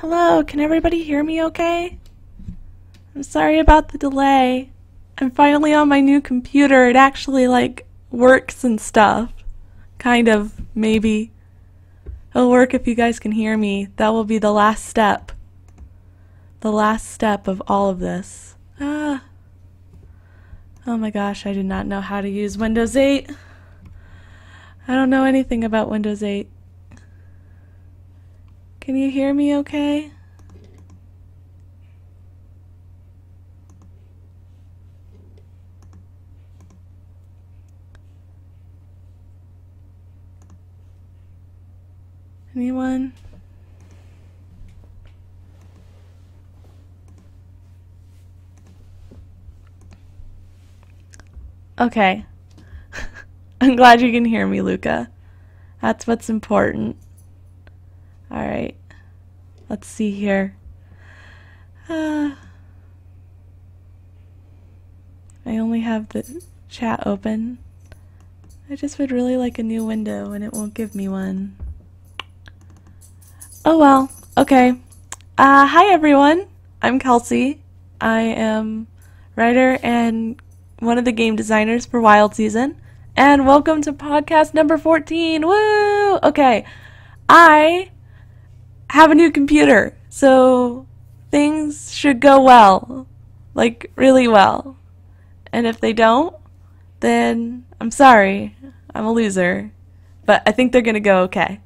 Hello, can everybody hear me okay? I'm sorry about the delay. I'm finally on my new computer. It actually, like, works and stuff. Kind of, maybe. It'll work if you guys can hear me. That will be the last step. The last step of all of this. Ah. Oh my gosh, I do not know how to use Windows 8. I don't know anything about Windows 8. Can you hear me okay? Anyone? Okay. I'm glad you can hear me, Luca. That's what's important. Alright. Let's see here. Uh, I only have the chat open. I just would really like a new window and it won't give me one. Oh well. Okay. Uh, hi everyone. I'm Kelsey. I am writer and one of the game designers for Wild Season. And welcome to podcast number 14. Woo! Okay. I have a new computer, so things should go well. Like, really well. And if they don't, then I'm sorry. I'm a loser. But I think they're gonna go okay.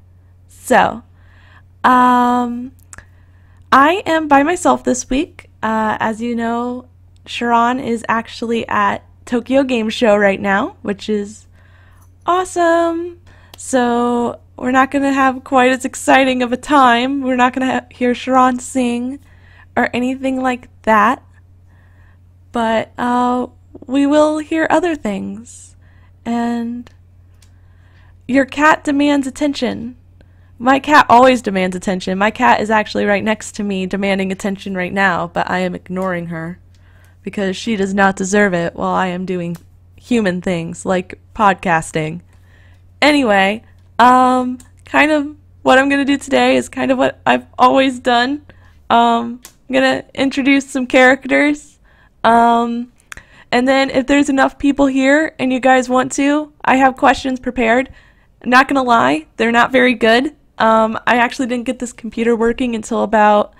So, um, I am by myself this week. Uh, as you know, Sharon is actually at Tokyo Game Show right now, which is awesome. So we're not going to have quite as exciting of a time. We're not going to hear Sharon sing or anything like that. But uh, we will hear other things. And your cat demands attention. My cat always demands attention. My cat is actually right next to me demanding attention right now, but I am ignoring her because she does not deserve it while I am doing human things like podcasting. Anyway, um, kind of what I'm gonna do today is kind of what I've always done. Um, I'm gonna introduce some characters. Um, and then if there's enough people here and you guys want to, I have questions prepared. I'm not gonna lie, they're not very good. Um, I actually didn't get this computer working until about,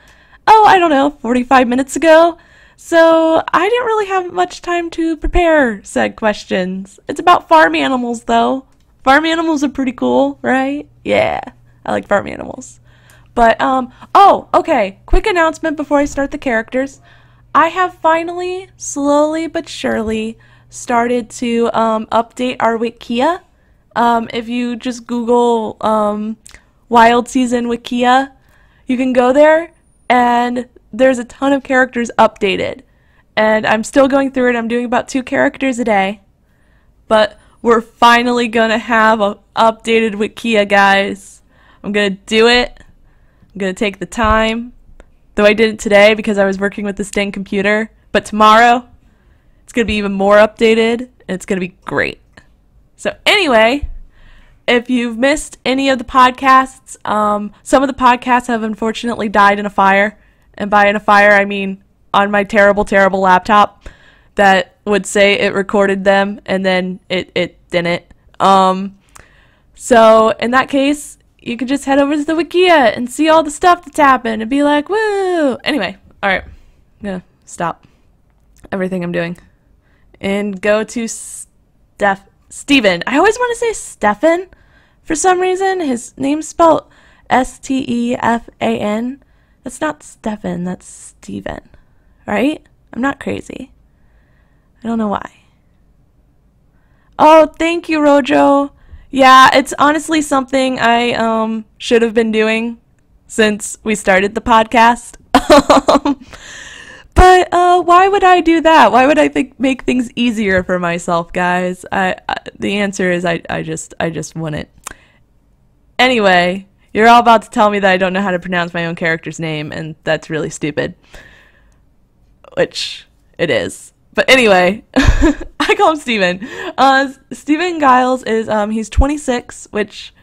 oh, I don't know, 45 minutes ago. So I didn't really have much time to prepare said questions. It's about farm animals though. Farm animals are pretty cool, right? Yeah, I like farm animals. But, um, oh, okay, quick announcement before I start the characters. I have finally, slowly but surely, started to um, update our Wikia. Um, if you just Google um, Wild Season Wikia, you can go there and there's a ton of characters updated. And I'm still going through it. I'm doing about two characters a day. But we're finally gonna have a updated Wikia, guys. I'm gonna do it. I'm gonna take the time. Though I did it today because I was working with this dang computer. But tomorrow, it's gonna be even more updated. And it's gonna be great. So anyway, if you've missed any of the podcasts, um, some of the podcasts have unfortunately died in a fire. And by in a fire, I mean on my terrible, terrible laptop that would say it recorded them and then it, it didn't. Um, so in that case, you could just head over to the Wikia and see all the stuff that's happened and be like, woo! Anyway, alright. I'm gonna stop everything I'm doing. And go to Steph Steven. I always want to say Stefan for some reason. His name's spelled S T E F A N. That's not Stefan, that's Steven. Right? I'm not crazy. I don't know why. Oh, thank you, Rojo. Yeah, it's honestly something I um should have been doing since we started the podcast. but uh, why would I do that? Why would I think make things easier for myself, guys? I, I the answer is I I just I just it. Anyway, you're all about to tell me that I don't know how to pronounce my own character's name, and that's really stupid. Which it is. But anyway, I call him Steven. Uh, Steven Giles is, um, he's 26, which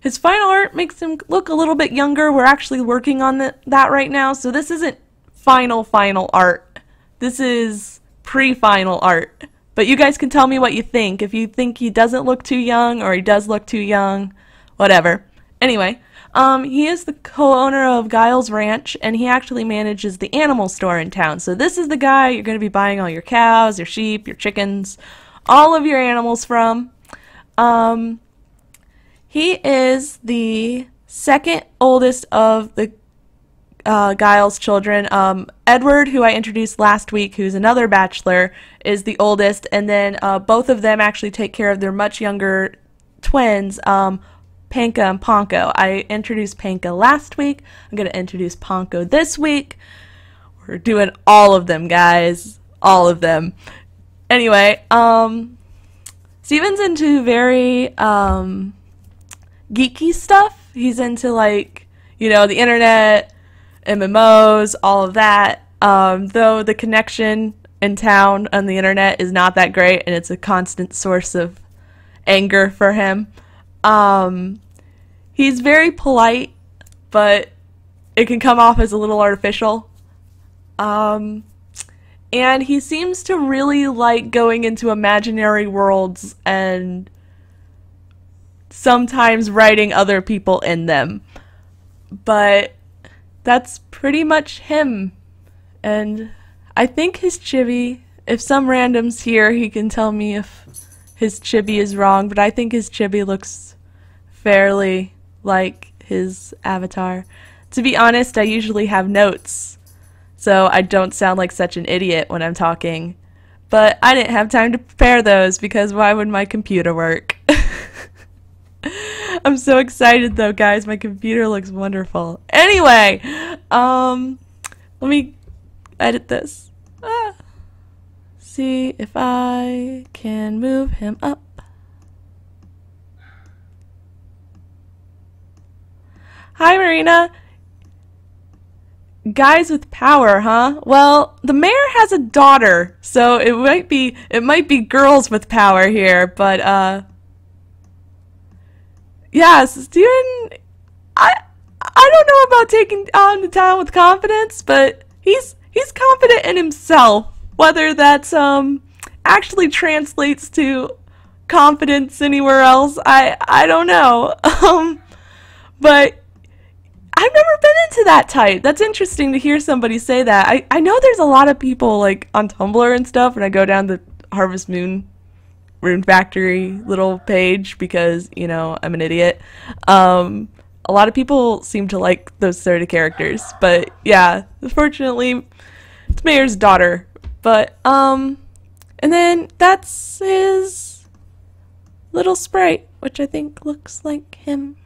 his final art makes him look a little bit younger. We're actually working on that right now, so this isn't final final art. This is pre-final art. But you guys can tell me what you think. If you think he doesn't look too young or he does look too young, whatever. Anyway, um, he is the co-owner of Giles Ranch, and he actually manages the animal store in town. So this is the guy you're going to be buying all your cows, your sheep, your chickens, all of your animals from. Um, he is the second oldest of the uh, Giles' children. Um, Edward, who I introduced last week, who's another bachelor, is the oldest, and then uh, both of them actually take care of their much younger twins, um, Panka and Ponko. I introduced Panka last week. I'm going to introduce Ponko this week. We're doing all of them, guys. All of them. Anyway, um, Steven's into very um, geeky stuff. He's into, like, you know, the internet, MMOs, all of that. Um, though the connection in town on the internet is not that great, and it's a constant source of anger for him. Um, he's very polite, but it can come off as a little artificial. Um, and he seems to really like going into imaginary worlds and sometimes writing other people in them. But that's pretty much him. And I think his chibi, if some random's here, he can tell me if his chibi is wrong, but I think his chibi looks fairly like his avatar. To be honest, I usually have notes, so I don't sound like such an idiot when I'm talking. But I didn't have time to prepare those because why would my computer work? I'm so excited though, guys. My computer looks wonderful. Anyway, um, let me edit this. Ah. See if I can move him up. Hi, Marina. Guys with power, huh? Well, the mayor has a daughter, so it might be it might be girls with power here, but uh Yes, Steven I I don't know about taking on the town with confidence, but he's he's confident in himself. Whether that's um actually translates to confidence anywhere else, I I don't know. Um but I've never been into that type. That's interesting to hear somebody say that. I, I know there's a lot of people like on Tumblr and stuff, and I go down the Harvest Moon Rune Factory little page because, you know, I'm an idiot. Um, a lot of people seem to like those sort of characters, but yeah, unfortunately, it's Mayor's daughter. But, um, and then that's his little sprite, which I think looks like him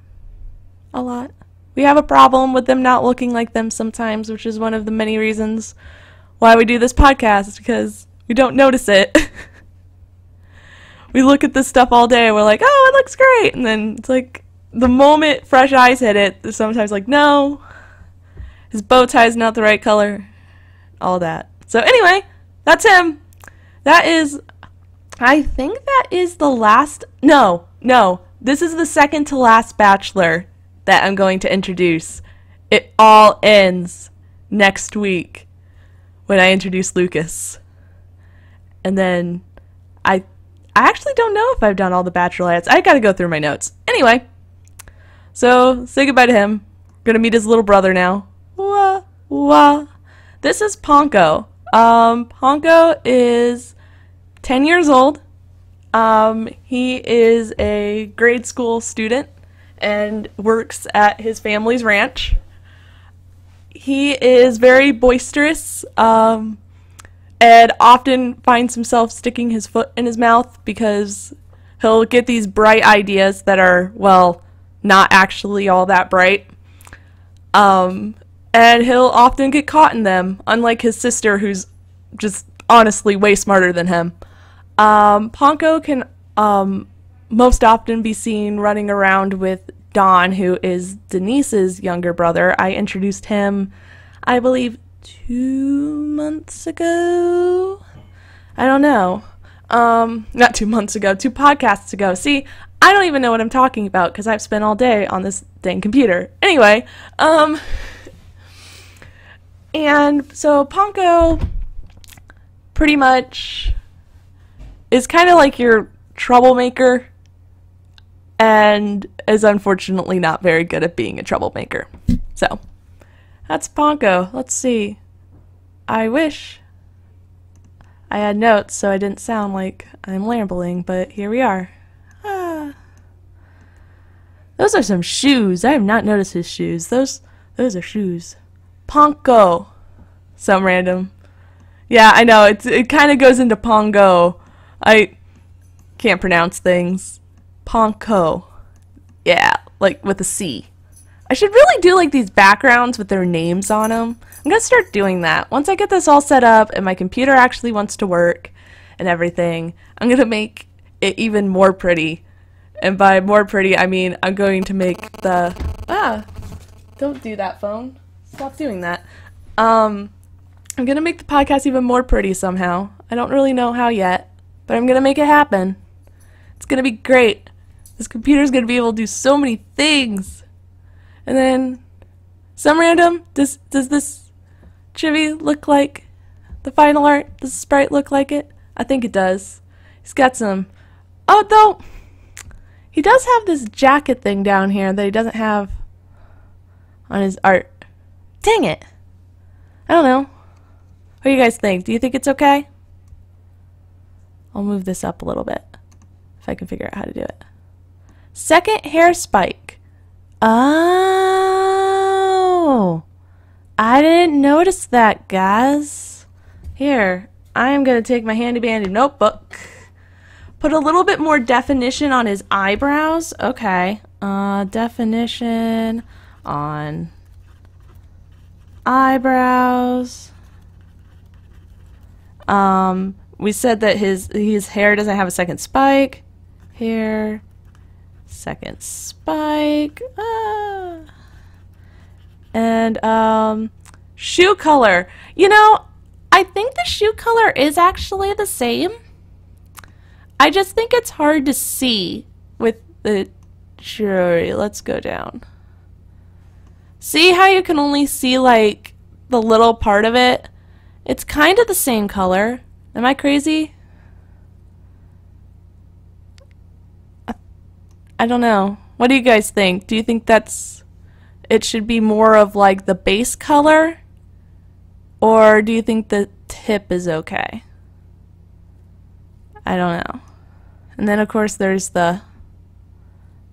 a lot. We have a problem with them not looking like them sometimes, which is one of the many reasons why we do this podcast, because we don't notice it. we look at this stuff all day and we're like, oh, it looks great. And then it's like, the moment fresh eyes hit it, sometimes like, no, his bow tie's not the right color, all that. So anyway, that's him. That is, I think that is the last, no, no, this is the second to last Bachelor that I'm going to introduce. It all ends next week when I introduce Lucas. And then I I actually don't know if I've done all the bachelorettes. I gotta go through my notes. Anyway, so say goodbye to him. Gonna meet his little brother now. Wah, wah. This is Ponko. Um, Ponko is 10 years old. Um, he is a grade school student and works at his family's ranch. He is very boisterous um, and often finds himself sticking his foot in his mouth because he'll get these bright ideas that are, well, not actually all that bright. Um, and he'll often get caught in them, unlike his sister, who's just honestly way smarter than him. Um, Ponko can um, most often be seen running around with Don, who is Denise's younger brother. I introduced him, I believe, two months ago. I don't know. Um, not two months ago, two podcasts ago. See, I don't even know what I'm talking about because I've spent all day on this dang computer. Anyway, um, and so Ponko pretty much is kind of like your troublemaker and is unfortunately not very good at being a troublemaker. So, that's Ponko. Let's see. I wish I had notes so I didn't sound like I'm rambling, but here we are. Ah. Those are some shoes. I have not noticed his shoes. Those those are shoes. Ponko. Some random. Yeah, I know. It's it kind of goes into Pongo. I can't pronounce things. Ponko. Yeah, like with a C. I should really do like these backgrounds with their names on them. I'm gonna start doing that. Once I get this all set up and my computer actually wants to work and everything, I'm gonna make it even more pretty. And by more pretty, I mean I'm going to make the ah, don't do that phone. Stop doing that. Um, I'm gonna make the podcast even more pretty somehow. I don't really know how yet, but I'm gonna make it happen. It's gonna be great. This computer's gonna be able to do so many things. And then some random does does this chibi look like the final art? Does the sprite look like it? I think it does. He's got some Oh though he does have this jacket thing down here that he doesn't have on his art. Dang it. I don't know. What do you guys think? Do you think it's okay? I'll move this up a little bit if I can figure out how to do it. Second hair spike. Oh. I didn't notice that, guys. Here, I am going to take my handy dandy notebook. Put a little bit more definition on his eyebrows. Okay. Uh, definition on eyebrows. Um, we said that his his hair doesn't have a second spike. Hair second spike. Ah. And um, shoe color. You know, I think the shoe color is actually the same. I just think it's hard to see with the sure, let's go down. See how you can only see like the little part of it? It's kind of the same color. Am I crazy? I don't know. What do you guys think? Do you think that's it should be more of like the base color? Or do you think the tip is okay? I don't know. And then of course there's the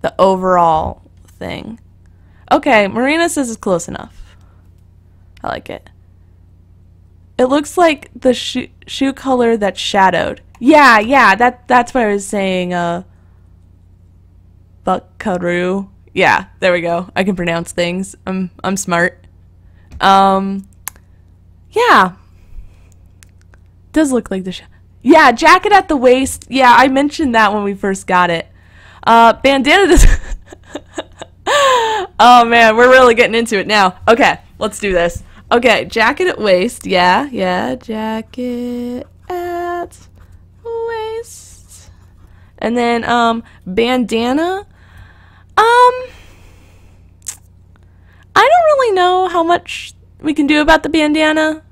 the overall thing. Okay, Marina says it's close enough. I like it. It looks like the shoe, shoe color that's shadowed. Yeah, yeah, that that's what I was saying. Uh, Buckaroo. Yeah, there we go. I can pronounce things. I'm I'm smart. Um, yeah, does look like the. Yeah, jacket at the waist. Yeah, I mentioned that when we first got it. Uh, bandana does. oh man, we're really getting into it now. Okay, let's do this. Okay, jacket at waist. Yeah, yeah, jacket at waist. And then um bandana. Um I don't really know how much we can do about the bandana.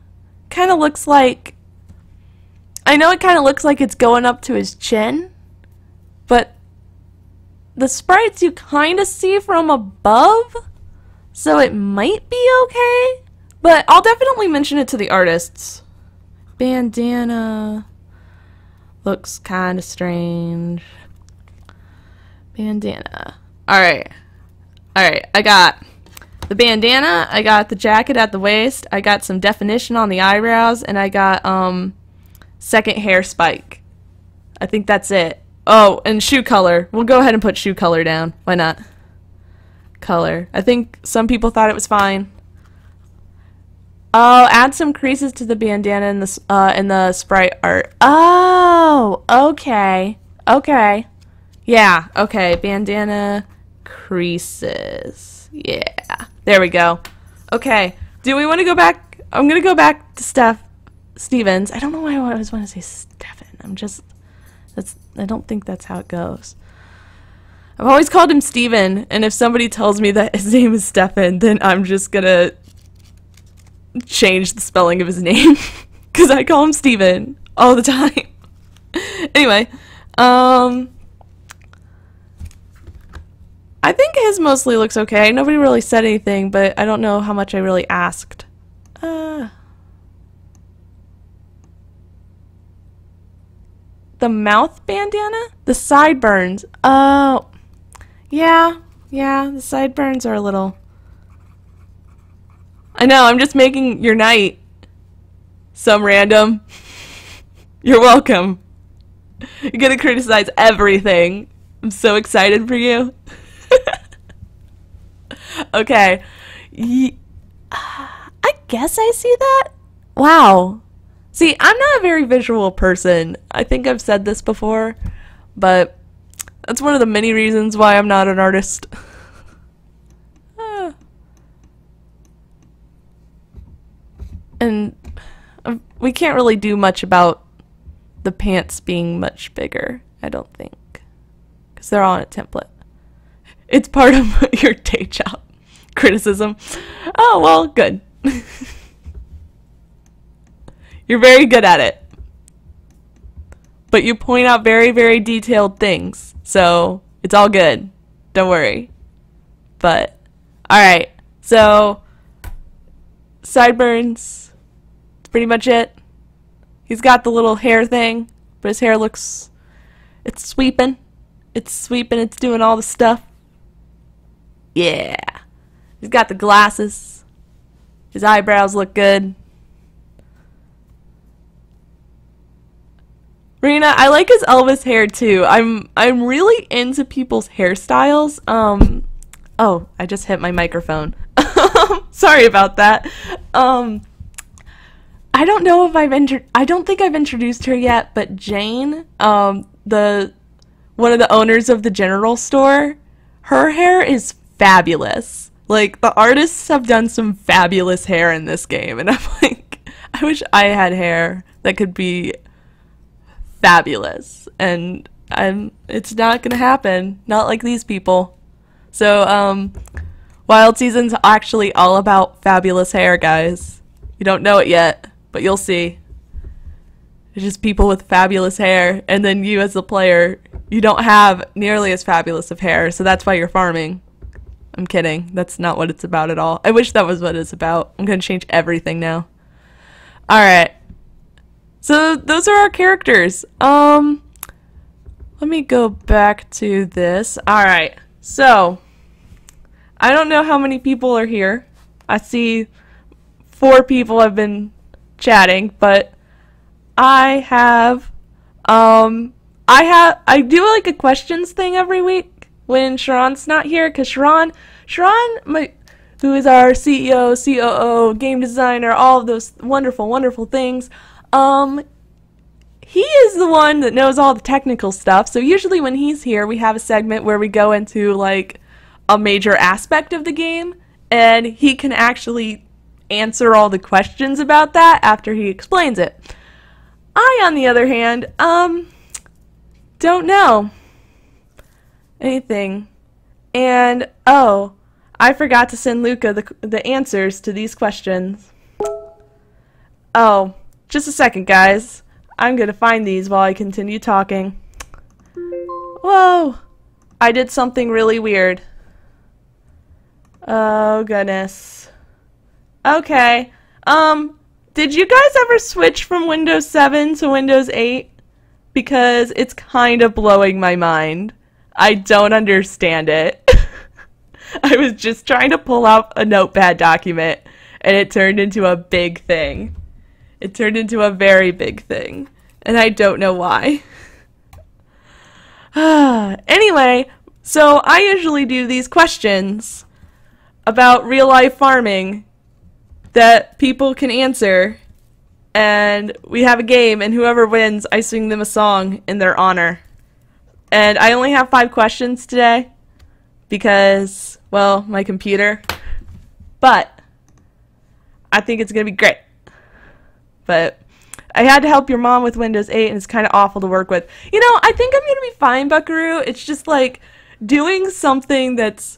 Kind of looks like I know it kind of looks like it's going up to his chin, but the sprites you kind of see from above, so it might be okay. But I'll definitely mention it to the artists. Bandana looks kind of strange. Bandana. Alright. Alright, I got the bandana, I got the jacket at the waist, I got some definition on the eyebrows, and I got um second hair spike. I think that's it. Oh, and shoe color. We'll go ahead and put shoe color down. Why not? Color. I think some people thought it was fine. Oh, add some creases to the bandana in the uh, in the sprite art. Oh, okay, okay, yeah, okay. Bandana creases. Yeah, there we go. Okay, do we want to go back? I'm gonna go back to Steph Stevens. I don't know why I always want to say Stephen. I'm just that's I don't think that's how it goes. I've always called him Steven, and if somebody tells me that his name is Stefan, then I'm just gonna change the spelling of his name. Because I call him Steven all the time. anyway, um, I think his mostly looks okay. Nobody really said anything, but I don't know how much I really asked. Uh, the mouth bandana? The sideburns. Oh, yeah, yeah, the sideburns are a little... I know, I'm just making your night. Some random. You're welcome. You're gonna criticize everything. I'm so excited for you. okay. Ye I guess I see that. Wow. See, I'm not a very visual person. I think I've said this before, but that's one of the many reasons why I'm not an artist. And uh, we can't really do much about the pants being much bigger, I don't think. Because they're all a template. It's part of your day job. Criticism. Oh, well, good. You're very good at it. But you point out very, very detailed things. So it's all good. Don't worry. But, alright. So, sideburns. That's pretty much it. He's got the little hair thing, but his hair looks. It's sweeping. It's sweeping. It's doing all the stuff. Yeah. He's got the glasses. His eyebrows look good. Rena, I like his Elvis hair too. I'm I'm really into people's hairstyles. Um oh, I just hit my microphone. Sorry about that. Um I don't know if I've intro- I don't think I've introduced her yet, but Jane, um the one of the owners of the general store, her hair is fabulous. Like the artists have done some fabulous hair in this game and I'm like I wish I had hair that could be fabulous. And I'm it's not gonna happen. Not like these people. So um wild season's actually all about fabulous hair guys. You don't know it yet but you'll see. It's just people with fabulous hair and then you as the player you don't have nearly as fabulous of hair so that's why you're farming I'm kidding that's not what it's about at all I wish that was what it's about I'm gonna change everything now alright so those are our characters. Um, let me go back to this. All right. So I don't know how many people are here. I see four people have been chatting, but I have um I have I do like a questions thing every week when Sharon's not here because Sharon Sharon my who is our CEO, COO, game designer, all of those wonderful, wonderful things. Um, he is the one that knows all the technical stuff. So usually when he's here, we have a segment where we go into like a major aspect of the game, and he can actually answer all the questions about that after he explains it. I, on the other hand, um, don't know anything. And oh, I forgot to send Luca the the answers to these questions. Oh. Just a second, guys. I'm gonna find these while I continue talking. Whoa! I did something really weird. Oh, goodness. Okay. Um, did you guys ever switch from Windows 7 to Windows 8? Because it's kind of blowing my mind. I don't understand it. I was just trying to pull out a notepad document and it turned into a big thing. It turned into a very big thing, and I don't know why. anyway, so I usually do these questions about real life farming that people can answer, and we have a game, and whoever wins, I sing them a song in their honor. And I only have five questions today because, well, my computer. But I think it's going to be great. But I had to help your mom with Windows 8, and it's kind of awful to work with. You know, I think I'm going to be fine, Buckaroo. It's just like doing something that's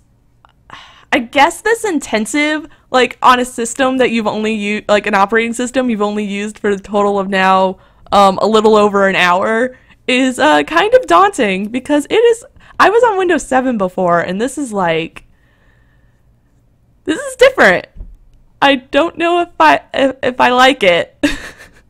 I guess this intensive like on a system that you've only used like an operating system you've only used for the total of now um, a little over an hour is uh, kind of daunting because it is I was on Windows 7 before and this is like this is different. I don't know if I if, if I like it.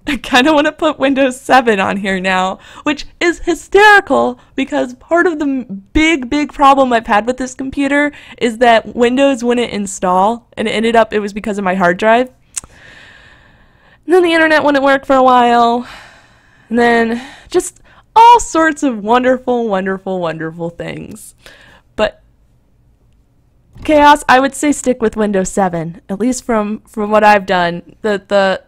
I kind of want to put Windows 7 on here now, which is hysterical because part of the big, big problem I've had with this computer is that Windows wouldn't install, and it ended up it was because of my hard drive. And then the internet wouldn't work for a while, and then just all sorts of wonderful, wonderful, wonderful things. But chaos, I would say stick with Windows 7, at least from from what I've done. The the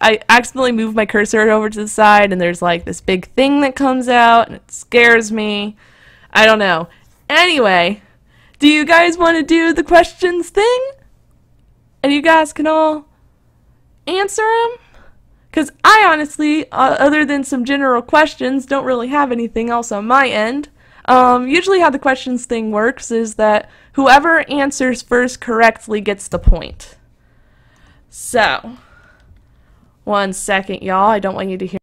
I accidentally moved my cursor over to the side and there's like this big thing that comes out and it scares me. I don't know. Anyway, do you guys want to do the questions thing? And you guys can all answer them? Because I honestly, uh, other than some general questions, don't really have anything else on my end. Um, usually, how the questions thing works is that whoever answers first correctly gets the point. So. One second, y'all. I don't want you to hear.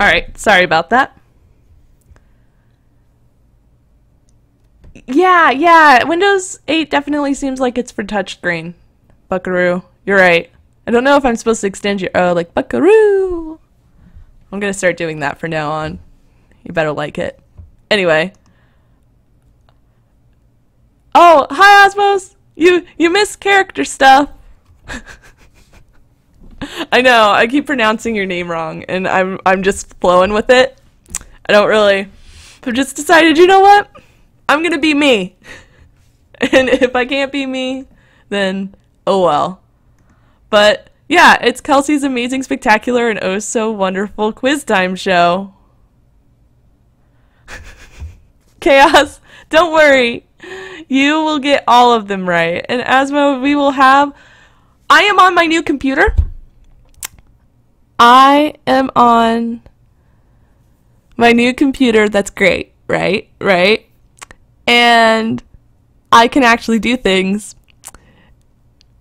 Alright, sorry about that. Yeah, yeah, Windows 8 definitely seems like it's for touchscreen. Buckaroo, you're right. I don't know if I'm supposed to extend your oh like buckaroo. I'm gonna start doing that from now on. You better like it. Anyway. Oh, hi Osmos! You you miss character stuff. I know, I keep pronouncing your name wrong and I'm I'm just flowing with it. I don't really I've just decided, you know what? I'm gonna be me. And if I can't be me, then oh well. But yeah, it's Kelsey's amazing, spectacular, and oh so wonderful quiz time show. Chaos, don't worry. You will get all of them right. And Asmo, we will have. I am on my new computer. I am on my new computer. That's great, right? Right? And I can actually do things.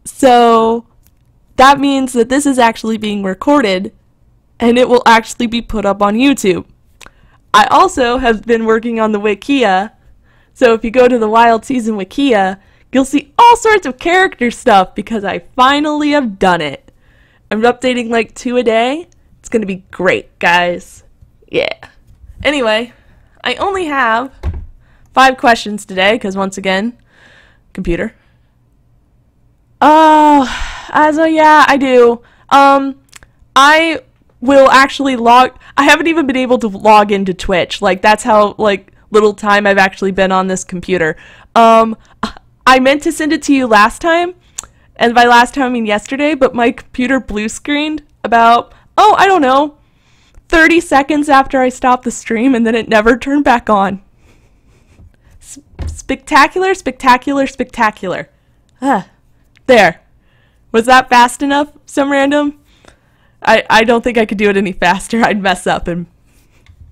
So that means that this is actually being recorded and it will actually be put up on YouTube. I also have been working on the Wikia, so if you go to the Wild Season Wikia, you'll see all sorts of character stuff because I finally have done it. I'm updating like two a day. It's gonna be great, guys. Yeah. Anyway, I only have five questions today because once again, computer. Oh, as a yeah, I do. Um, I will actually log I haven't even been able to log into Twitch. Like that's how like little time I've actually been on this computer. Um I meant to send it to you last time. And by last time I mean yesterday, but my computer blue screened about oh, I don't know, 30 seconds after I stopped the stream and then it never turned back on. S- spectacular, spectacular, spectacular. Ah, there. Was that fast enough? Some random? I, I don't think I could do it any faster. I'd mess up and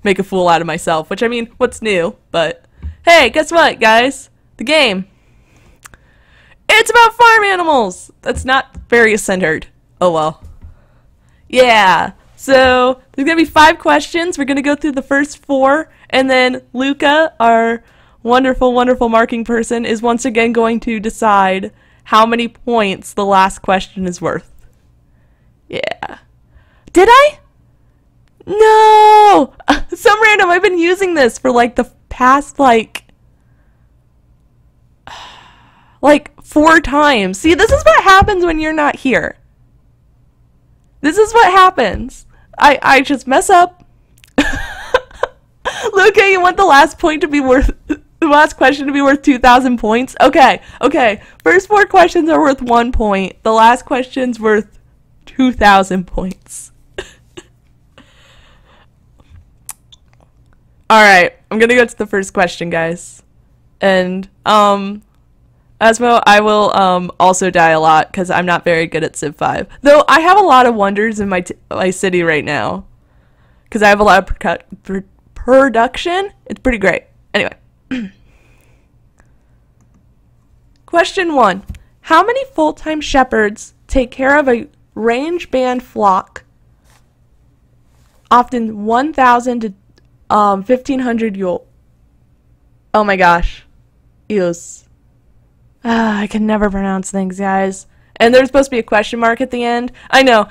make a fool out of myself, which I mean, what's new? But hey, guess what, guys? The game. It's about farm animals. That's not very centered. Oh well. Yeah. So there's gonna be five questions. We're gonna go through the first four, and then Luca, our wonderful, wonderful marking person, is once again going to decide how many points the last question is worth. Yeah. Did I? No! Some random. I've been using this for like the past like like four times. See, this is what happens when you're not here. This is what happens. I I just mess up. Luca, you want the last point to be worth the last question to be worth 2000 points? Okay. Okay. First four questions are worth 1 point. The last question's worth 2000 points. All right, I'm gonna go to the first question, guys. And um, Asmo, I will um, also die a lot because I'm not very good at Civ 5. Though I have a lot of wonders in my, my city right now. Because I have a lot of produ- pr- production. It's pretty great. Anyway. Question 1. How many full-time shepherds take care of a range band flock? Often 1,000 to um, 1,500 yule. Oh my gosh. Eos. Ah, I can never pronounce things, guys. And there's supposed to be a question mark at the end. I know.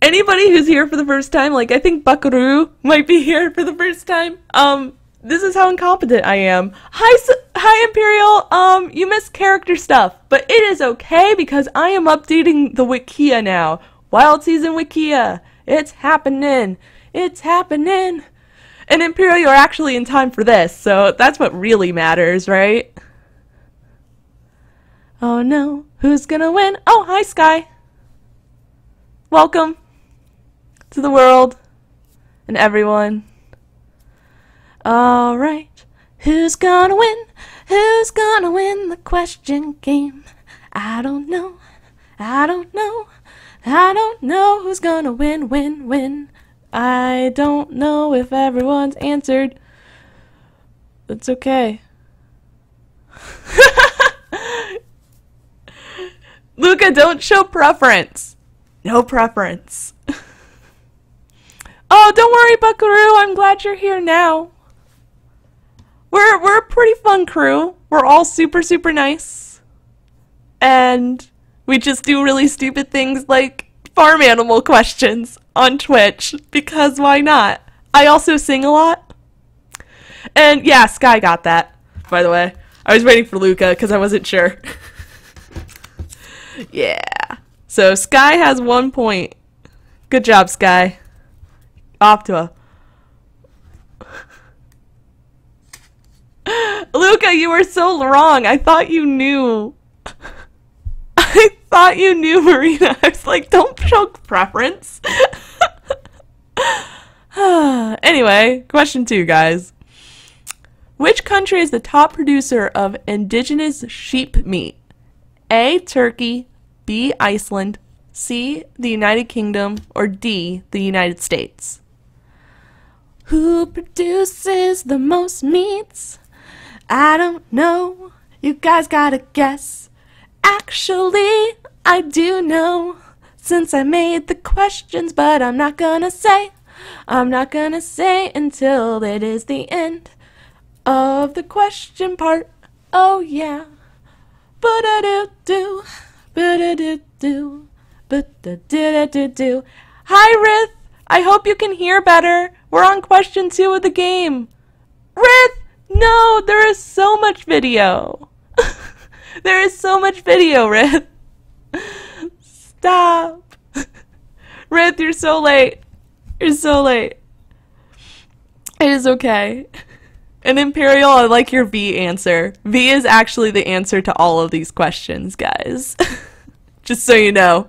Anybody who's here for the first time, like I think Buckaroo might be here for the first time. Um, this is how incompetent I am. Hi, hi, Imperial. Um, you missed character stuff, but it is okay because I am updating the Wikia now. Wild Season Wikia. It's happening. It's happening. And Imperial, you're actually in time for this, so that's what really matters, right? Oh no, who's gonna win? Oh, hi, Sky. Welcome to the world and everyone. Alright, who's gonna win? Who's gonna win the question game? I don't know. I don't know. I don't know who's gonna win, win, win. I don't know if everyone's answered. It's okay. Luca, don't show preference. No preference. oh, don't worry, Buckaroo. I'm glad you're here now. We're we're a pretty fun crew. We're all super super nice. And we just do really stupid things like farm animal questions on Twitch because why not? I also sing a lot. And yeah, Sky got that, by the way. I was waiting for Luca because I wasn't sure. yeah. So Sky has one point. Good job, Sky. Off to a Luca, you were so wrong. I thought you knew. I thought you knew, Marina. I was like, don't show preference. anyway, question two, guys. Which country is the top producer of indigenous sheep meat? A. Turkey, B. Iceland, C. The United Kingdom, or D. The United States? Who produces the most meats? I don't know. You guys gotta guess. Actually, I do know. Since I made the questions, but I'm not gonna say. I'm not gonna say until it is the end of the question part. Oh yeah. But I do do. But I do do. But I do do do. Hi, Rith. I hope you can hear better. We're on question two of the game. Rith! No, there is so much video. there is so much video, Rith. Stop. Rith, you're so late. You're so late. It is okay. And Imperial, I like your V answer. V is actually the answer to all of these questions, guys. just so you know.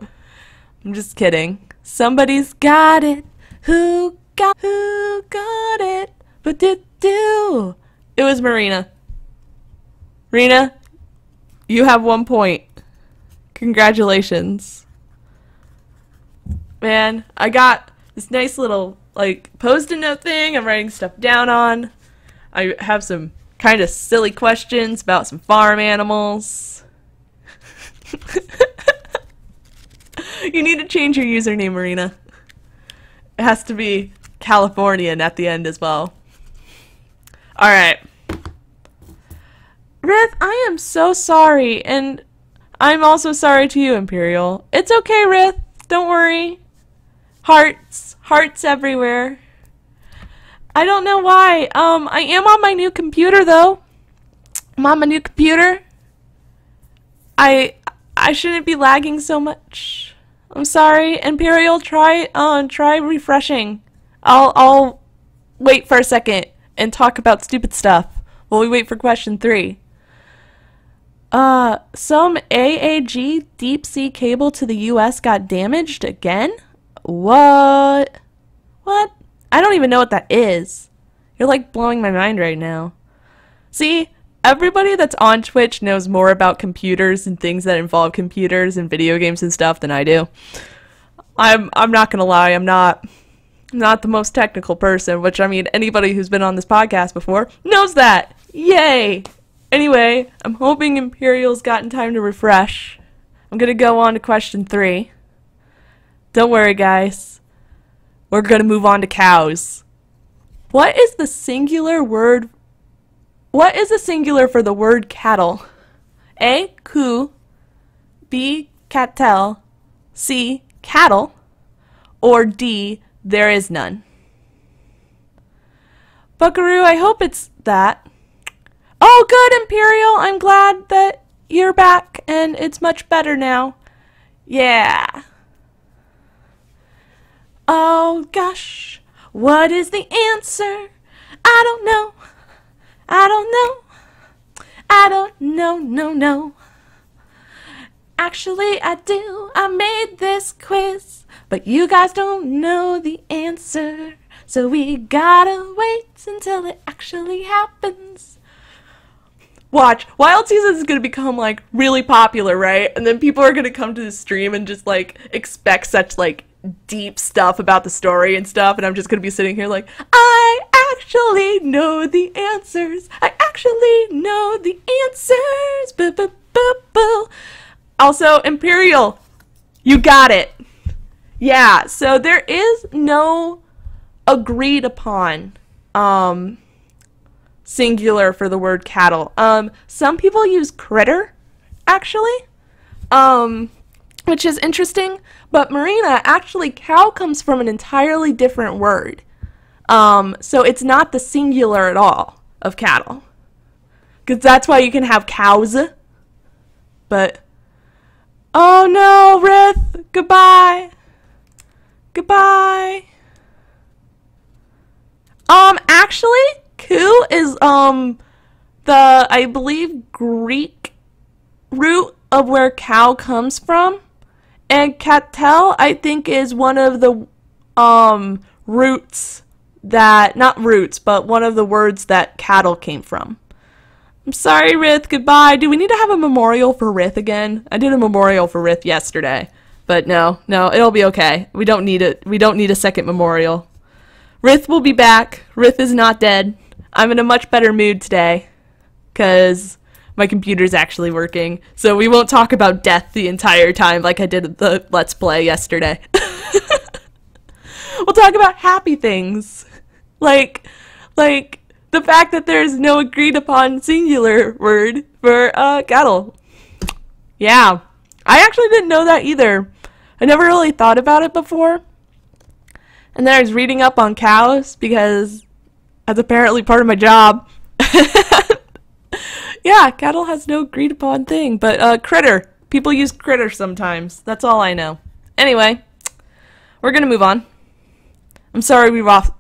I'm just kidding. Somebody's got it. Who got who got it? But did do? It was Marina. Marina, you have one point. Congratulations. Man, I got this nice little, like, post-it note thing I'm writing stuff down on. I have some kind of silly questions about some farm animals. you need to change your username, Marina. It has to be Californian at the end as well. Alright. Rith, I am so sorry, and I'm also sorry to you, Imperial. It's okay, Rith. Don't worry. Hearts. Hearts everywhere. I don't know why. Um, I am on my new computer, though. I'm on my new computer. I I shouldn't be lagging so much. I'm sorry. Imperial, try uh, try refreshing. I'll I'll wait for a second and talk about stupid stuff while we wait for question three. Uh, some AAG deep sea cable to the US got damaged again? What? What? I don't even know what that is. You're like blowing my mind right now. See, everybody that's on Twitch knows more about computers and things that involve computers and video games and stuff than I do. I'm I'm not gonna lie, I'm not not the most technical person, which I mean anybody who's been on this podcast before knows that. Yay! Anyway, I'm hoping Imperial's gotten time to refresh. I'm gonna go on to question three. Don't worry, guys. We're gonna move on to cows. What is the singular word? What is the singular for the word cattle? A. Coup. B. Cattel. C. Cattle. Or D. There is none. Buckaroo, I hope it's that. Oh, good, Imperial. I'm glad that you're back and it's much better now. Yeah. Oh, gosh. What is the answer? I don't know. I don't know. I don't know, no, no. Actually, I do. I made this quiz, but you guys don't know the answer. So we gotta wait until it actually happens. Watch, Wild Season is gonna become like really popular, right? And then people are gonna come to the stream and just like expect such like deep stuff about the story and stuff, and I'm just gonna be sitting here like, I actually know the answers. I actually know the answers. Also, Imperial, you got it. Yeah, so there is no agreed upon um, singular for the word cattle. Um, some people use critter, actually, um, which is interesting. But Marina, actually, cow comes from an entirely different word. Um, so it's not the singular at all of cattle. Because that's why you can have cows. But Oh no, Rith! Goodbye! Goodbye! Um, actually, ku is, um, the, I believe, Greek root of where cow comes from. And cattel, I think, is one of the, um, roots that, not roots, but one of the words that cattle came from. I'm sorry, Rith. Goodbye. Do we need to have a memorial for Rith again? I did a memorial for Rith yesterday, but no, no, it'll be okay. We don't need it. We don't need a second memorial. Rith will be back. Rith is not dead. I'm in a much better mood today, cause my computer's actually working. So we won't talk about death the entire time like I did the Let's Play yesterday. we'll talk about happy things, like, like the fact that there is no agreed upon singular word for uh, cattle. Yeah, I actually didn't know that either. I never really thought about it before. And then I was reading up on cows because that's apparently part of my job. yeah, cattle has no agreed upon thing, but uh, critter. People use critter sometimes. That's all I know. Anyway, we're gonna move on. I'm sorry we lost,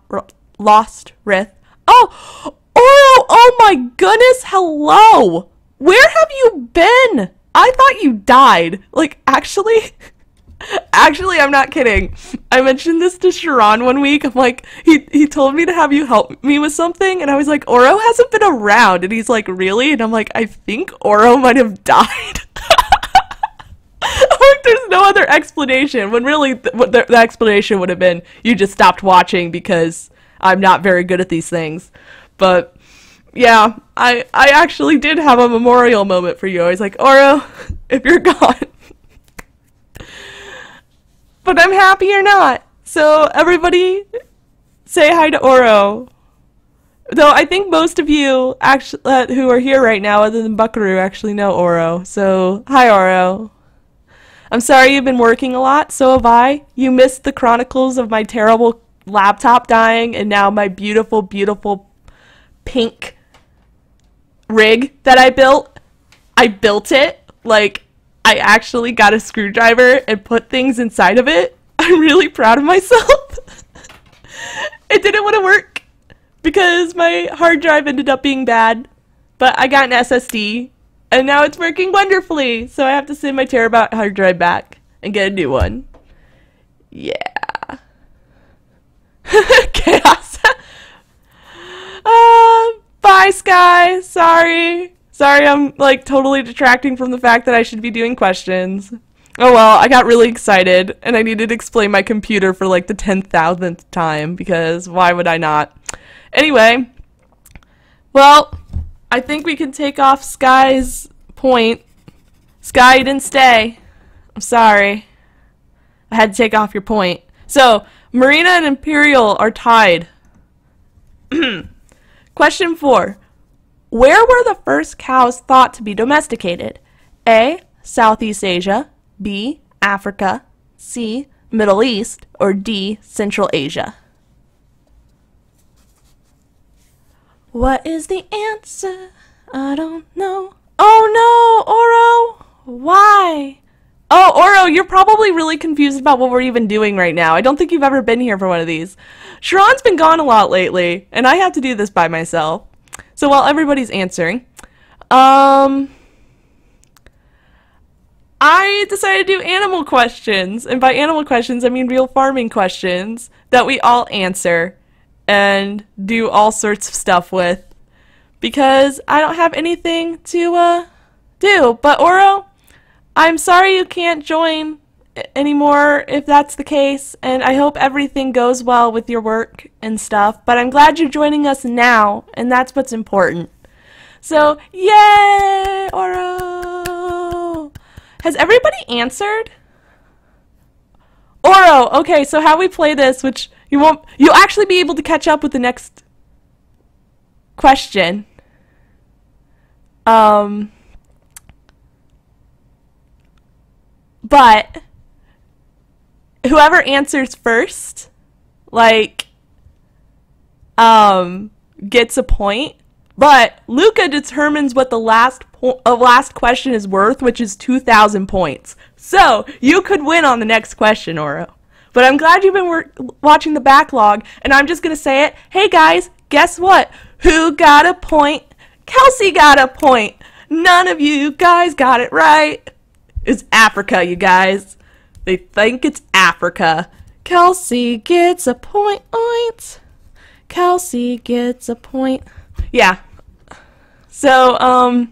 lost Rith. Oh, Oro! Oh my goodness! Hello! Where have you been? I thought you died. Like, actually, actually, I'm not kidding. I mentioned this to Sharon one week. I'm like, he he told me to have you help me with something, and I was like, Oro hasn't been around, and he's like, really? And I'm like, I think Oro might have died. like, there's no other explanation. When really, th- the, the explanation would have been, you just stopped watching because I'm not very good at these things. But yeah, I I actually did have a memorial moment for you. I was like, Oro, if you're gone. But I'm happy you're not. So everybody say hi to Oro. Though I think most of you actually uh, who are here right now, other than Buckaroo, actually know Oro. So hi, Oro. I'm sorry you've been working a lot. So have I. You missed the chronicles of my terrible laptop dying and now my beautiful, beautiful pink rig that I built. I built it. Like, I actually got a screwdriver and put things inside of it. I'm really proud of myself. it didn't want to work because my hard drive ended up being bad, but I got an SSD and now it's working wonderfully. So I have to send my terabyte hard drive back and get a new one. Yeah. Chaos. uh, bye, Sky. Sorry. Sorry, I'm like totally detracting from the fact that I should be doing questions. Oh well, I got really excited and I needed to explain my computer for like the 10,000th time because why would I not? Anyway, well, I think we can take off Sky's point. Sky, you didn't stay. I'm sorry. I had to take off your point. So, Marina and Imperial are tied. Question 4. Where were the first cows thought to be domesticated? A. Southeast Asia. B. Africa. C. Middle East. Or D. Central Asia. What is the answer? I don't know. Oh no, Oro! Why? Oh, Oro, you're probably really confused about what we're even doing right now. I don't think you've ever been here for one of these. Sharon's been gone a lot lately, and I have to do this by myself. So while everybody's answering, um, I decided to do animal questions. And by animal questions, I mean real farming questions that we all answer and do all sorts of stuff with. Because I don't have anything to uh, do. But Oro, I'm sorry you can't join anymore if that's the case, and I hope everything goes well with your work and stuff. But I'm glad you're joining us now, and that's what's important. So, yay, Oro! Has everybody answered? Oro, okay, so how we play this, which you won't, you'll actually be able to catch up with the next question. Um, but whoever answers first, like, um, gets a point. But Luca determines what the last po- uh, last question is worth, which is 2,000 points. So you could win on the next question, Oro. But I'm glad you've been wor- watching the backlog, and I'm just gonna say it. Hey guys, guess what? Who got a point? Kelsey got a point. None of you guys got it right. It's Africa, you guys. They think it's Africa. Kelsey gets a point. Kelsey gets a point. Yeah. So, um,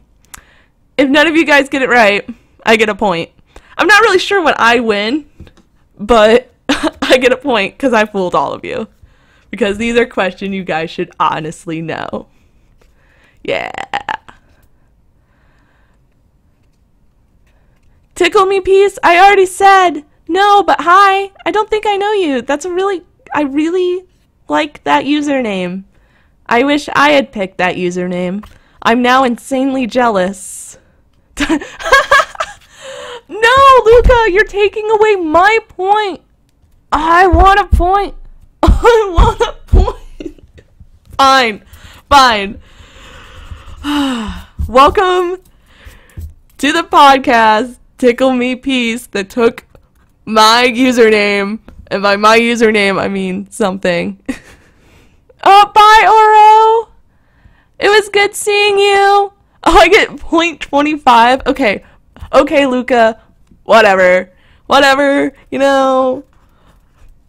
if none of you guys get it right, I get a point. I'm not really sure what I win, but I get a point because I fooled all of you. Because these are questions you guys should honestly know. Yeah. Tickle me piece? I already said. No, but hi. I don't think I know you. That's a really I really like that username. I wish I had picked that username. I'm now insanely jealous. no, Luca, you're taking away my point. I want a point. I want a point. fine. Fine. Welcome to the podcast Tickle Me Piece that took my username. And by my username, I mean something. oh, bye, Oro! It was good seeing you! Oh, I get point 25? Okay. Okay, Luca. Whatever. Whatever. You know.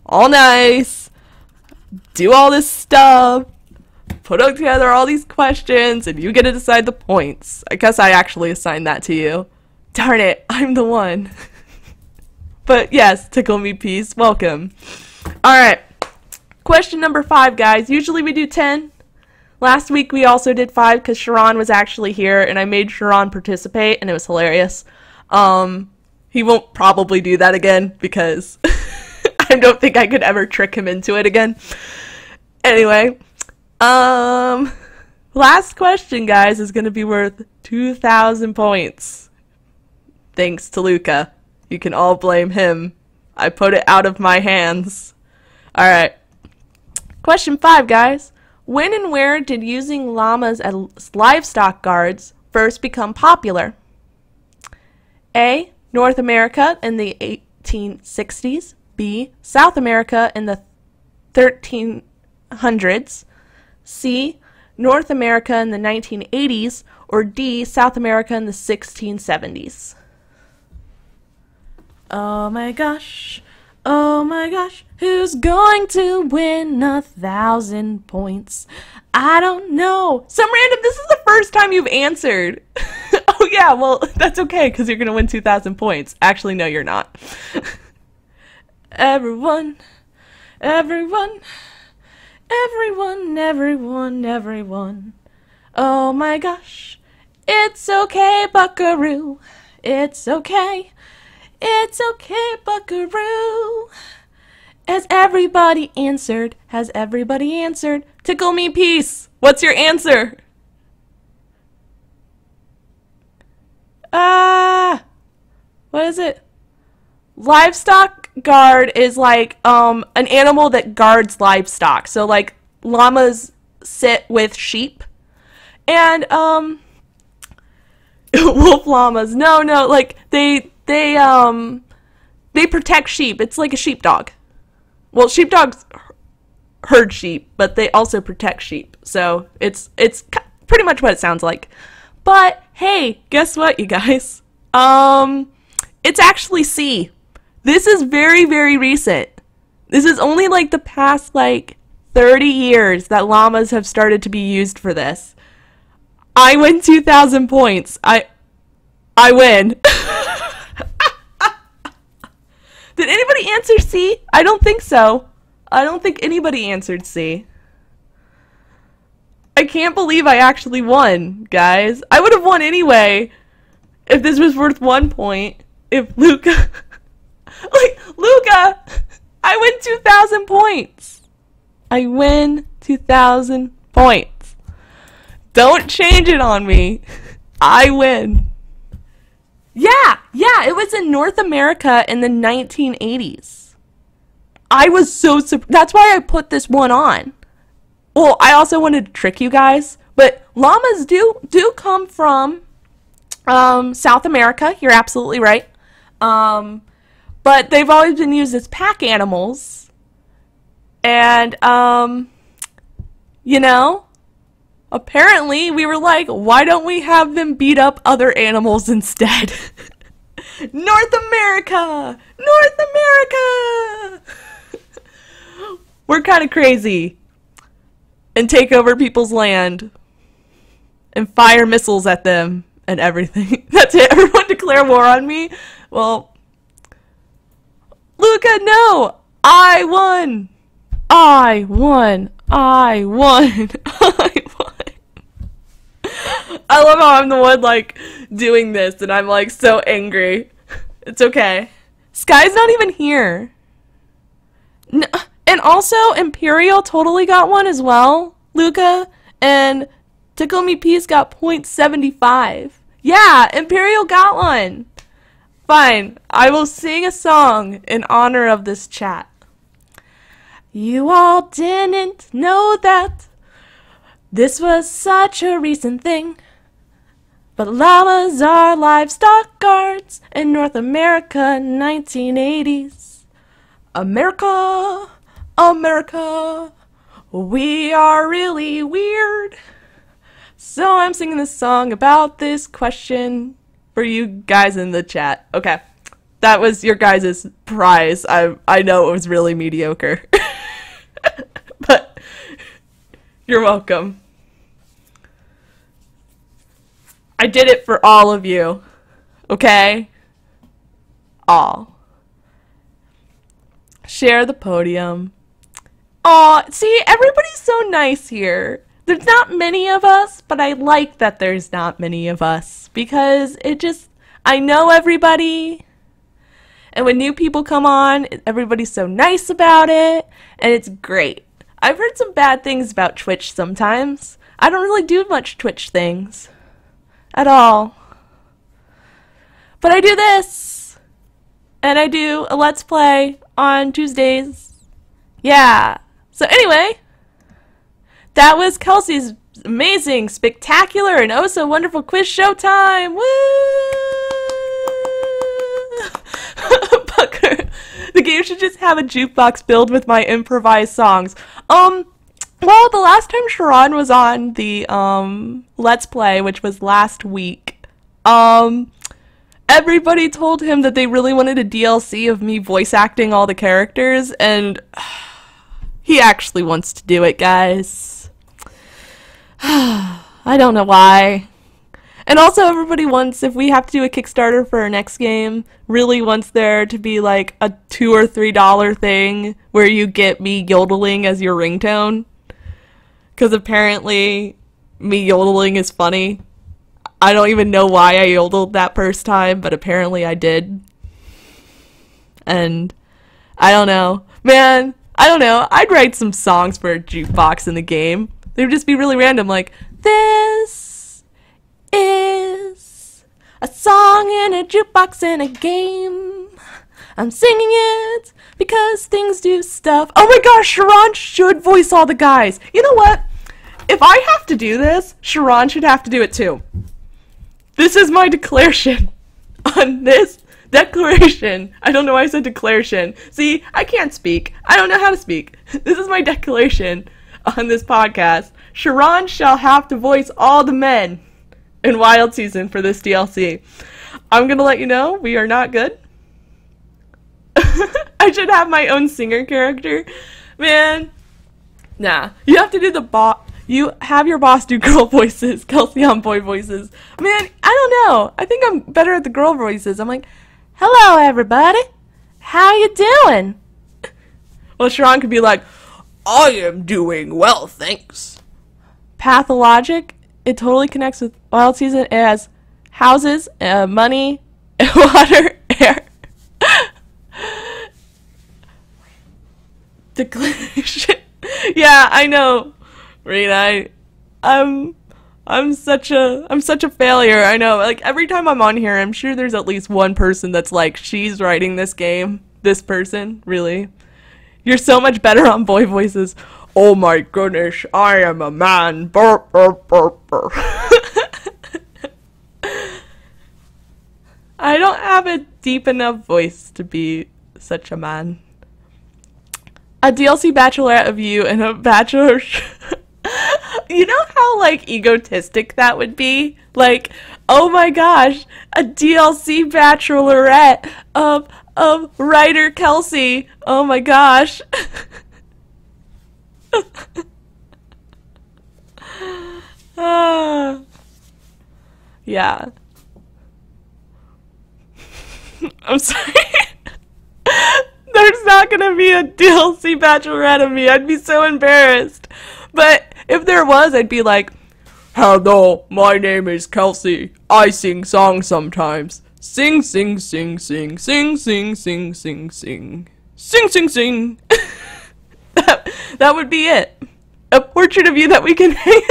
All nice. Do all this stuff. Put together all these questions, and you get to decide the points. I guess I actually assigned that to you. Darn it, I'm the one. but yes, tickle me piece, welcome. Alright, question number five, guys. Usually we do 10. Last week we also did five because Sharon was actually here, and I made Sharon participate, and it was hilarious. Um, he won't probably do that again because I don't think I could ever trick him into it again. Anyway, um, last question, guys, is going to be worth 2,000 points thanks to Luca. You can all blame him. I put it out of my hands. Alright. Question 5, guys. When and where did using llamas as livestock guards first become popular? A. North America in the 1860s. B. South America in the 1300s. C. North America in the 1980s. Or D. South America in the 1670s. Oh my gosh. Oh my gosh. Who's going to win a thousand points? I don't know. Some random, this is the first time you've answered. oh, yeah, well, that's okay because you're going to win 2,000 points. Actually, no, you're not. everyone, everyone, everyone, everyone, everyone. Oh my gosh. It's okay, buckaroo. It's okay. It's okay, buckaroo. Has everybody answered? Has everybody answered? Tickle me peace. What's your answer? Ah. Uh, what is it? Livestock guard is like um an animal that guards livestock. So like llamas sit with sheep. And um wolf llamas. No, no, like they they um they protect sheep. It's like a sheepdog. Well, sheepdogs herd sheep, but they also protect sheep. So it's it's pretty much what it sounds like. But hey, guess what, you guys? Um, it's actually C. This is very very recent. This is only like the past like 30 years that llamas have started to be used for this. I win 2,000 points. I I win. Did anybody answer C? I don't think so. I don't think anybody answered C. I can't believe I actually won, guys. I would have won anyway if this was worth one point. If Luca... like, Luca! I win 2,000 points! I win 2,000 points. Don't change it on me. I win. Yeah, yeah, it was in North America in the 1980s. I was so surprised. That's why I put this one on. Well, I also wanted to trick you guys, but llamas do do come from um, South America. You're absolutely right. Um, but they've always been used as pack animals, and um, you know, apparently we were like, why don't we have them beat up other animals instead? North America! North America! we're kind of crazy. And take over people's land. And fire missiles at them and everything. That's it. Everyone declare war on me? Well, Luca, no! I won! I won! I won! I I love how I'm the one like doing this and I'm like so angry. It's okay. Sky's not even here. N and also Imperial totally got one as well, Luca, and Tickle Me Peace got 0.75. Yeah, Imperial got one. Fine, I will sing a song in honor of this chat. You all didn't know that this was such a recent thing. But llamas are livestock guards in North America 1980s. America, America, we are really weird. So I'm singing this song about this question for you guys in the chat. Okay. That was your guys' prize. I I know it was really mediocre. but you're welcome. I did it for all of you. Okay? All. Share the podium. Aw, see, everybody's so nice here. There's not many of us, but I like that there's not many of us because it just, I know everybody. And when new people come on, everybody's so nice about it, and it's great. I've heard some bad things about Twitch sometimes. I don't really do much Twitch things at all. But I do this! And I do a Let's Play on Tuesdays. Yeah. So anyway, that was Kelsey's amazing, spectacular, and oh so wonderful quiz show time! Woo! The game should just have a jukebox filled with my improvised songs. Um, well, the last time Sharon was on the um Let's Play, which was last week, um everybody told him that they really wanted a DLC of me voice acting all the characters and he actually wants to do it, guys. I don't know why. And also, everybody wants, if we have to do a Kickstarter for our next game, really wants there to be like a two or three dollar thing where you get me yodeling as your ringtone. Because apparently, me yodeling is funny. I don't even know why I yodeled that first time, but apparently I did. And I don't know. Man, I don't know. I'd write some songs for a jukebox in the game. They would just be really random, like, This is a song in a jukebox in a game. I'm singing it because things do stuff. Oh my gosh, Sharon should voice all the guys. You know what? If I have to do this, Sharon should have to do it too. This is my declaration on this declaration. I don't know why I said declaration. See, I can't speak. I don't know how to speak. This is my declaration on this podcast. Sharon shall have to voice all the men in Wild Season for this DLC. I'm gonna let you know we are not good. I should have my own singer character. Man. Nah. You have to do the boss. You have your boss do girl voices, Kelsey on boy voices. Man, I don't know. I think I'm better at the girl voices. I'm like, hello everybody. How you doing? Well, Sharon could be like, I am doing well, thanks. Pathologic, it totally connects with Wild Season as houses, uh, money, water, air. Declaration. yeah, I know. Rita, I, I'm, I'm such a, I'm such a failure. I know. Like every time I'm on here, I'm sure there's at least one person that's like, she's writing this game. This person, really. You're so much better on boy voices. Oh my goodness, I am a man. Burp, burp, burp, burp. I don't have a deep enough voice to be such a man. A DLC Bachelorette of you and a Bachelor. you know how like egotistic that would be? Like, oh my gosh, a DLC Bachelorette of of writer Kelsey. Oh my gosh. ah. Yeah. I'm sorry. There's not gonna be a DLC Bachelorette of me. I'd be so embarrassed. But if there was, I'd be like, Hello, my name is Kelsey. I sing songs sometimes. Sing, sing, sing, sing, sing, sing, sing, sing, sing. Sing, sing, sing. that, that would be it. A portrait of you that we can hang.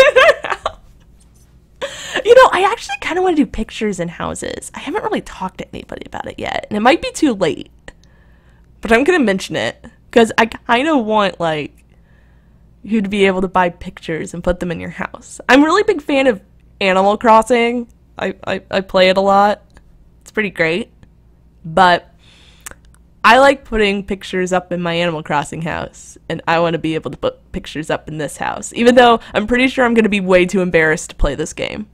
You know, I actually kind of want to do pictures in houses. I haven't really talked to anybody about it yet, and it might be too late. But I'm going to mention it because I kind of want, like, you to be able to buy pictures and put them in your house. I'm a really big fan of Animal Crossing. I, I, I play it a lot. It's pretty great. But I like putting pictures up in my Animal Crossing house, and I want to be able to put pictures up in this house, even though I'm pretty sure I'm going to be way too embarrassed to play this game.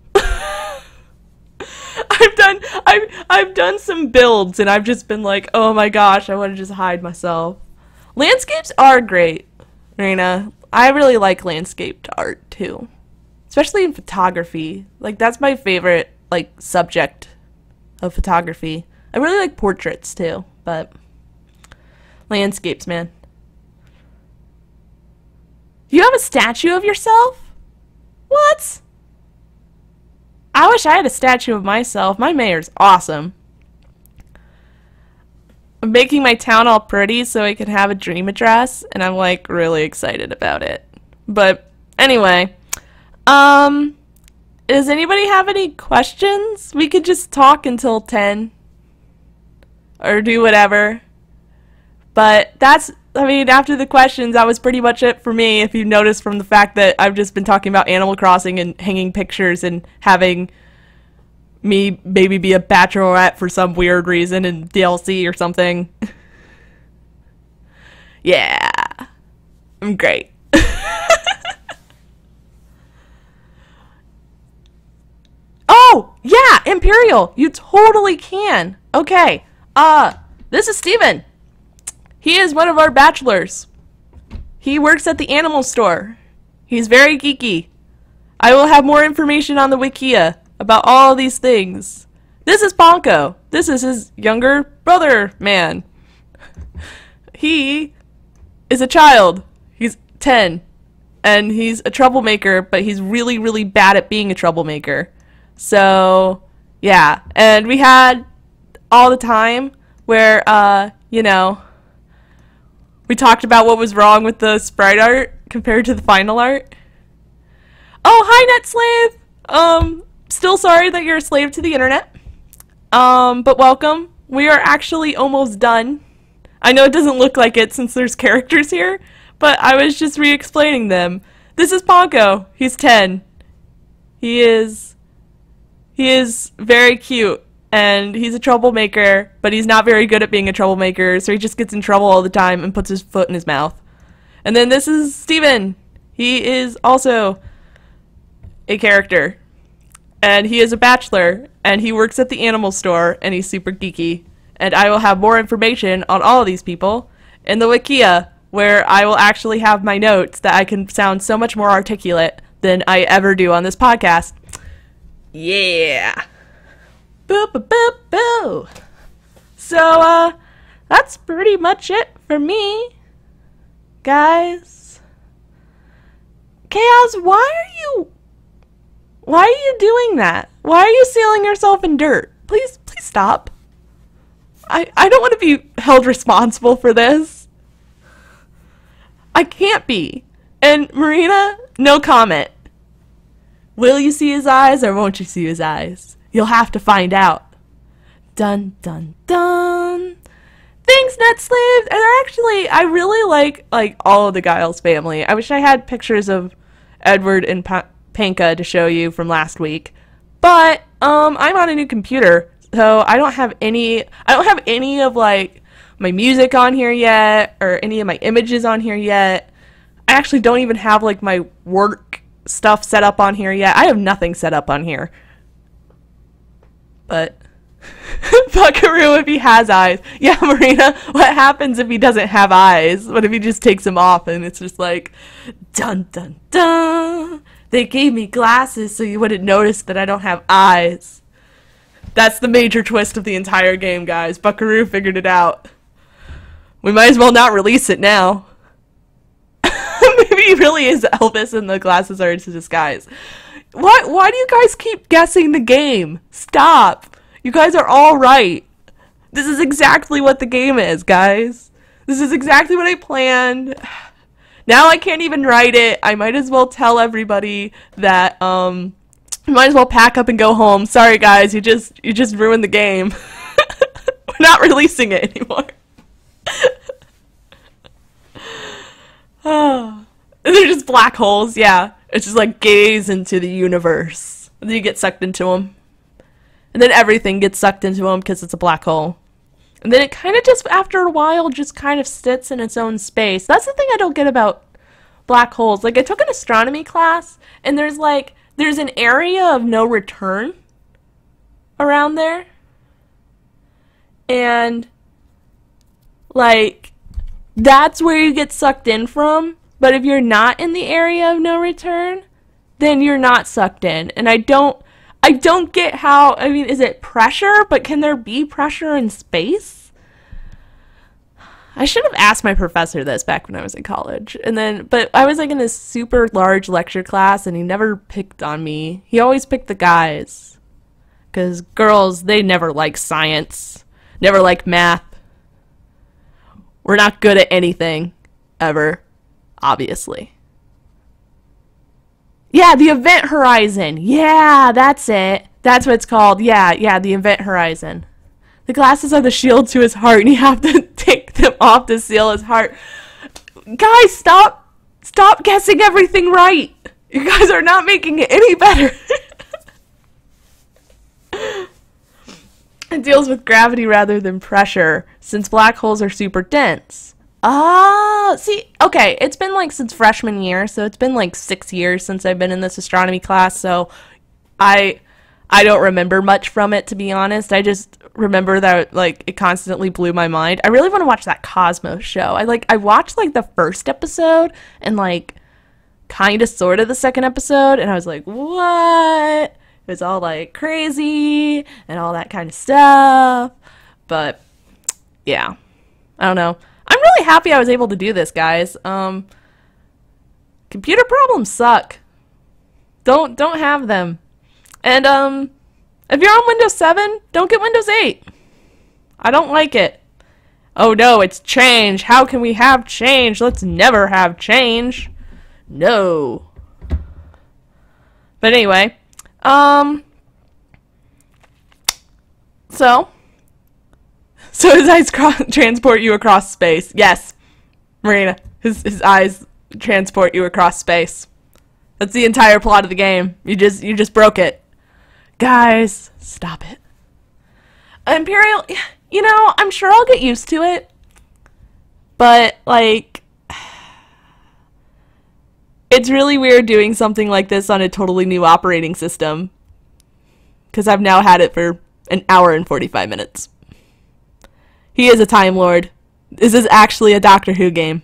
I've done I've I've done some builds and I've just been like, "Oh my gosh, I want to just hide myself." Landscapes are great, Raina. I really like landscaped art too. Especially in photography. Like that's my favorite like subject of photography. I really like portraits too, but landscapes, man. You have a statue of yourself? What? I wish I had a statue of myself. My mayor's awesome. I'm making my town all pretty so I can have a dream address, and I'm like really excited about it. But anyway, um, does anybody have any questions? We could just talk until 10 or do whatever. But that's, I mean, after the questions, that was pretty much it for me. If you notice from the fact that I've just been talking about Animal Crossing and hanging pictures and having me maybe be a bachelorette for some weird reason in DLC or something. yeah. I'm great. oh, yeah, Imperial. You totally can. Okay. Uh, this is Steven. He is one of our bachelors. He works at the animal store. He's very geeky. I will have more information on the Wikia about all these things. This is Ponko. This is his younger brother man. He is a child. He's 10. And he's a troublemaker, but he's really, really bad at being a troublemaker. So, yeah. And we had all the time where, uh, you know, we talked about what was wrong with the sprite art compared to the final art. Oh, hi, Net Slave! Um, still sorry that you're a slave to the internet. Um, but welcome. We are actually almost done. I know it doesn't look like it since there's characters here, but I was just re-explaining them. This is Ponko. He's 10. He is he is very cute and he's a troublemaker, but he's not very good at being a troublemaker, so he just gets in trouble all the time and puts his foot in his mouth. And then this is Steven. He is also a character. And he is a bachelor, and he works at the animal store, and he's super geeky. And I will have more information on all of these people in the Wikia, where I will actually have my notes that I can sound so much more articulate than I ever do on this podcast. Yeah. Boo boo boo boo. So, uh, that's pretty much it for me. Guys. Chaos, why are you why are you doing that? Why are you sealing yourself in dirt? Please, please stop. I, I don't want to be held responsible for this. I can't be. And Marina, no comment. Will you see his eyes or won't you see his eyes? You'll have to find out. Dun dun dun. Thanks, Netslaves. And actually, I really like like all of the Giles family. I wish I had pictures of Edward and pa- Panka to show you from last week. But um, I'm on a new computer, so I don't have any. I don't have any of like my music on here yet, or any of my images on here yet. I actually don't even have like my work stuff set up on here yet. I have nothing set up on here. But Buckaroo if he has eyes. Yeah, Marina, what happens if he doesn't have eyes? What if he just takes them off and it's just like dun dun dun? They gave me glasses so you wouldn't notice that I don't have eyes. That's the major twist of the entire game, guys. Buckaroo figured it out. We might as well not release it now. Maybe he really is Elvis and the glasses are his disguise. Why, why do you guys keep guessing the game? Stop. You guys are all right. This is exactly what the game is, guys. This is exactly what I planned. Now I can't even write it. I might as well tell everybody that um might as well pack up and go home. Sorry guys, you just you just ruined the game. We're not releasing it anymore. oh. They're just black holes, yeah. It's just like gaze into the universe. And then you get sucked into them. And then everything gets sucked into them because it's a black hole. And then it kind of just, after a while, just kind of sits in its own space. That's the thing I don't get about black holes. Like, I took an astronomy class, and there's like, there's an area of no return around there. And, like, that's where you get sucked in from. But if you're not in the area of no return, then you're not sucked in. And I don't I don't get how, I mean, is it pressure? But can there be pressure in space? I should have asked my professor this back when I was in college. And then, but I was like in this super large lecture class and he never picked on me. He always picked the guys. Because girls, they never like science, never like math. We're not good at anything, ever, obviously. Yeah, the event horizon. Yeah, that's it. That's what it's called. Yeah, yeah, the event horizon. The glasses are the shield to his heart, and you have to take them off to seal his heart. Guys, stop! Stop guessing everything right! You guys are not making it any better. it deals with gravity rather than pressure, since black holes are super dense. Ah, see, okay, it's been like since freshman year, so it's been like six years since I've been in this astronomy class, so I I don't remember much from it to be honest. I just remember that like it constantly blew my mind. I really want to watch that Cosmos show. I like I watched like the first episode and like kind of sort of the second episode and I was like, "What?" It was all like crazy and all that kind of stuff. But yeah. I don't know. I'm really happy I was able to do this, guys. Um computer problems suck. Don't don't have them. And um if you're on Windows 7, don't get Windows 8. I don't like it. Oh no, it's change. How can we have change? Let's never have change. No. But anyway, um so so his eyes transport you across space. Yes. Marina, his his eyes transport you across space. That's the entire plot of the game. You just you just broke it. Guys, stop it. Imperial you know, I'm sure I'll get used to it. But, like, it's really weird doing something like this on a totally new operating system. Because I've now had it for an hour and 45 minutes. He is a Time Lord. This is actually a Doctor Who game.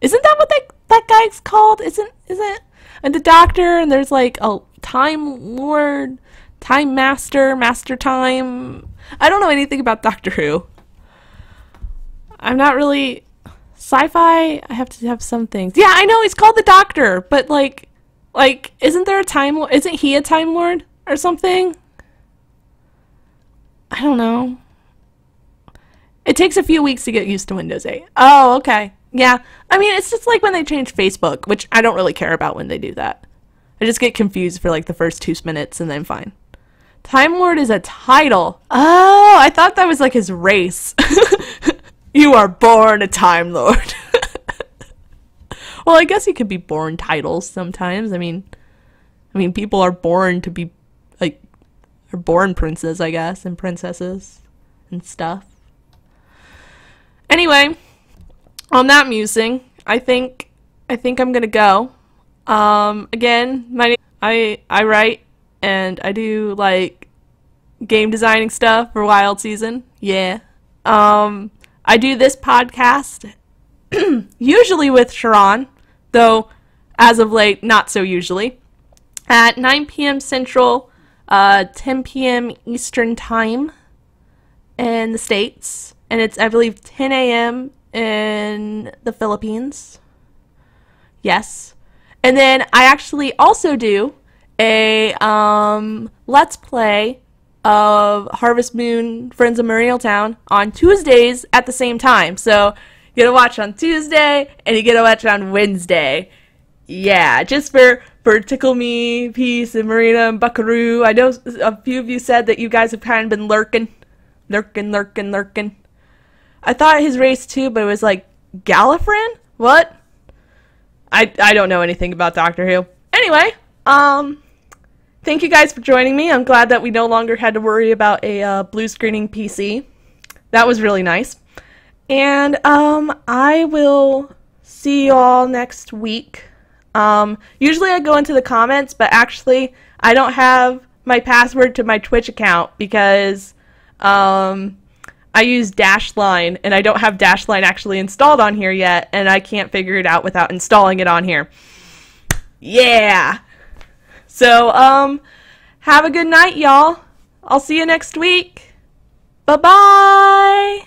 Isn't that what that, that guy's called? Isn't, isn't, and the Doctor, and there's like a Time Lord, Time Master, Master Time, I don't know anything about Doctor Who. I'm not really sci-fi. I have to have some things. Yeah, I know he's called the Doctor, but like, like, isn't there a time? Isn't he a Time Lord or something? I don't know. It takes a few weeks to get used to Windows 8. Oh, okay. Yeah. I mean, it's just like when they change Facebook, which I don't really care about when they do that. I just get confused for like the first two minutes and then fine. Time Lord is a title. Oh, I thought that was like his race. you are born a Time Lord. well, I guess he could be born titles sometimes. I mean, I mean, people are born to be like, are born princes, I guess, and princesses and stuff. Anyway, on that musing, I think I think I'm gonna go. Um, again, my I I write and I do like game designing stuff for Wild Season. Yeah. Um, I do this podcast usually with Sharon, though as of late, not so usually, at 9 p.m. Central, uh, 10 p.m. Eastern Time in the States. And it's, I believe, 10 a.m. in the Philippines. Yes. And then I actually also do a um, Let's Play of Harvest Moon Friends of Mineral Town on Tuesdays at the same time. So you get to watch on Tuesday and you get to watch on Wednesday. Yeah, just for for Tickle Me, Peace, and Marina and Buckaroo. I know a few of you said that you guys have kind of been lurking, lurking, lurking, lurking. I thought his race too, but it was like Gallifreyan. What? I I don't know anything about Doctor Who. Anyway, um, Thank you guys for joining me. I'm glad that we no longer had to worry about a uh, blue screening PC. That was really nice. And um, I will see you all next week. Um, usually I go into the comments, but actually I don't have my password to my Twitch account because um, I use Dashlane and I don't have Dashlane actually installed on here yet, and I can't figure it out without installing it on here. Yeah! So, um, have a good night, y'all. I'll see you next week. Bye bye.